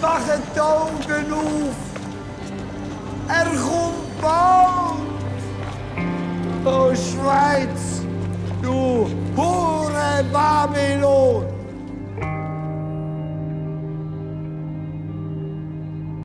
wachen die Augen auf. Er kommt bald. Oh Schweiz, du Hure Babylon.